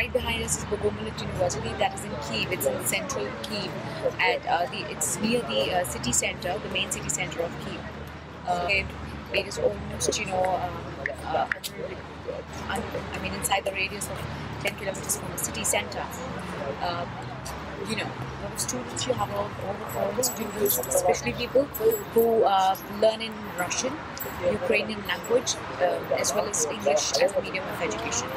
right behind us is Bogomolets University. That is in Kiev. It's in central Kiev, and uh, the, it's near the uh, city center, the main city center of Kiev. Uh, it is almost, you know, um, uh, I mean, inside the radius of 10 kilometers from the city center. Uh, you know, students, you have all, all the foreign students, especially people who uh, learn in Russian, Ukrainian language, uh, as well as English as a medium of education.